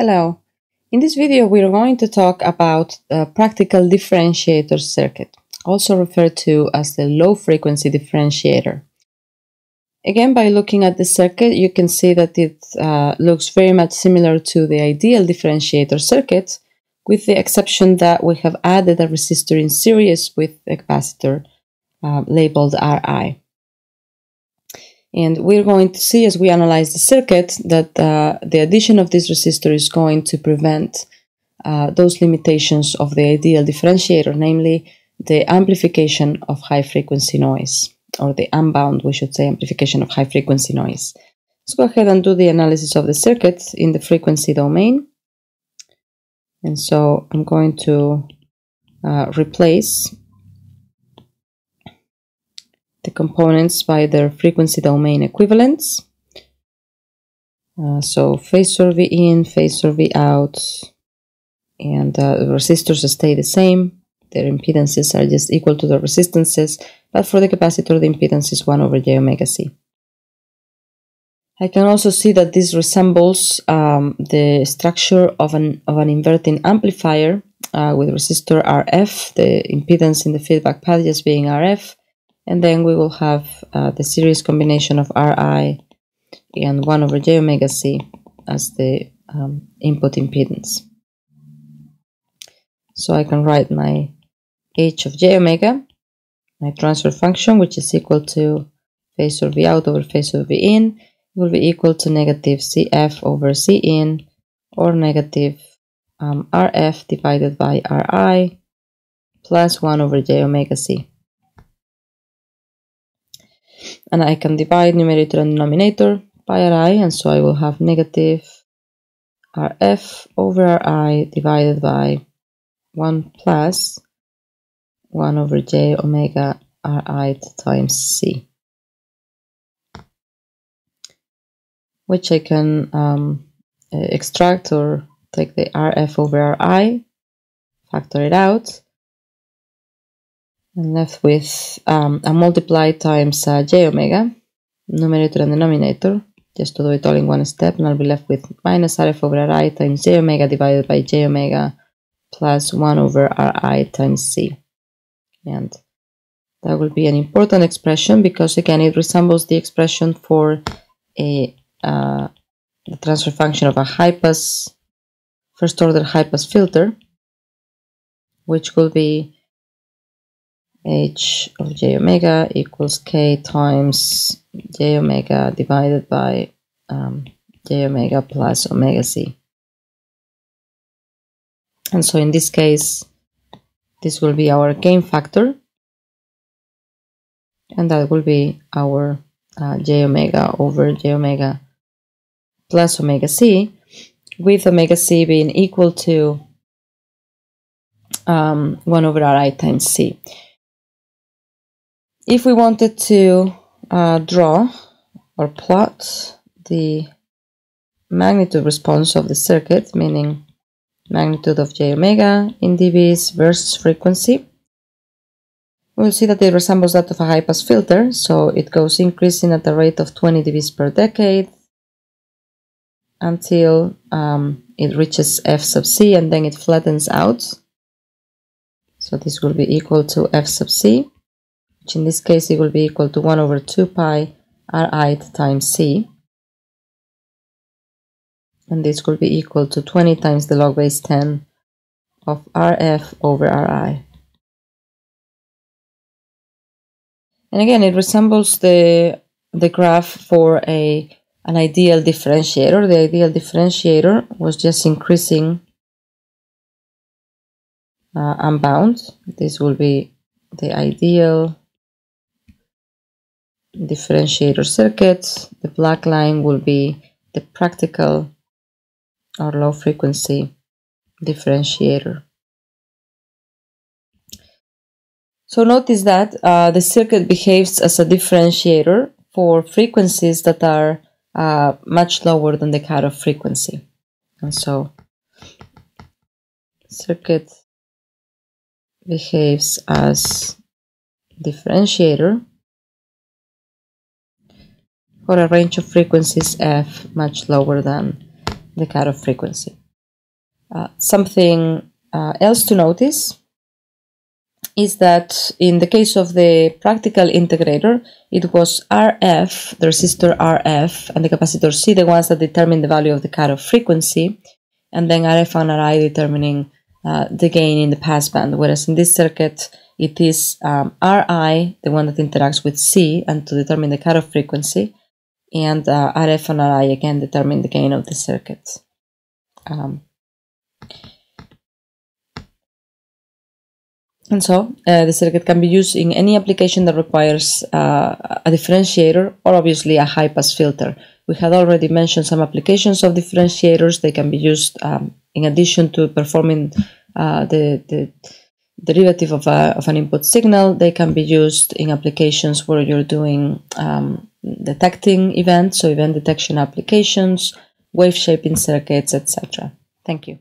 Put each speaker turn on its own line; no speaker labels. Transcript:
Hello. In this video we are going to talk about a practical differentiator circuit, also referred to as the low frequency differentiator. Again, by looking at the circuit, you can see that it uh, looks very much similar to the ideal differentiator circuit, with the exception that we have added a resistor in series with a capacitor uh, labeled Ri. And we're going to see as we analyze the circuit that uh, the addition of this resistor is going to prevent uh, those limitations of the ideal differentiator, namely the amplification of high frequency noise, or the unbound, we should say, amplification of high frequency noise. Let's go ahead and do the analysis of the circuit in the frequency domain. And so I'm going to uh, replace the components by their frequency domain equivalents. Uh, so phasor v in, phasor v out, and uh, resistors stay the same. Their impedances are just equal to the resistances, but for the capacitor the impedance is 1 over j omega c. I can also see that this resembles um, the structure of an, of an inverting amplifier uh, with resistor RF, the impedance in the feedback path just being RF, and then we will have uh, the series combination of Ri and 1 over j omega c as the um, input impedance. So I can write my h of j omega, my transfer function, which is equal to phasor v out over phasor v in, will be equal to negative cf over c in, or negative um, rf divided by ri, plus 1 over j omega c and I can divide numerator and denominator by Ri and so I will have negative Rf over Ri divided by 1 plus 1 over j omega Ri times c. Which I can um, extract or take the Rf over Ri factor it out Left with um, a multiply times uh, j omega, numerator and denominator, just to do it all in one step, and I'll be left with minus rf over ri times j omega divided by j omega plus 1 over ri times c. And that will be an important expression because, again, it resembles the expression for a uh, the transfer function of a high pass, first order high pass filter, which will be h of j omega equals k times j omega divided by um, j omega plus omega c. And so in this case, this will be our gain factor. And that will be our uh, j omega over j omega plus omega c, with omega c being equal to um, 1 over ri times c. If we wanted to uh, draw or plot the magnitude response of the circuit, meaning magnitude of j omega in dBs versus frequency, we'll see that it resembles that of a high-pass filter, so it goes increasing at the rate of 20 dBs per decade until um, it reaches f sub c and then it flattens out. So this will be equal to f sub c which in this case it will be equal to 1 over 2 pi ri times c. And this will be equal to 20 times the log base 10 of rf over ri. And again, it resembles the, the graph for a, an ideal differentiator. The ideal differentiator was just increasing uh, unbound. This will be the ideal differentiator circuits. The black line will be the practical or low frequency differentiator. So notice that uh, the circuit behaves as a differentiator for frequencies that are uh, much lower than the cutoff frequency. And so circuit behaves as differentiator for a range of frequencies f much lower than the cutoff frequency. Uh, something uh, else to notice is that in the case of the practical integrator, it was RF, the resistor RF, and the capacitor C, the ones that determine the value of the cutoff frequency, and then RF and RI determining uh, the gain in the passband. Whereas in this circuit, it is um, RI, the one that interacts with C, and to determine the cutoff frequency, and uh, RF and RI again determine the gain of the circuit. Um, and so uh, the circuit can be used in any application that requires uh, a differentiator or obviously a high pass filter. We had already mentioned some applications of differentiators. They can be used um, in addition to performing uh, the, the derivative of, a, of an input signal. They can be used in applications where you're doing um, detecting events, so event detection applications, wave shaping circuits, etc. Thank you.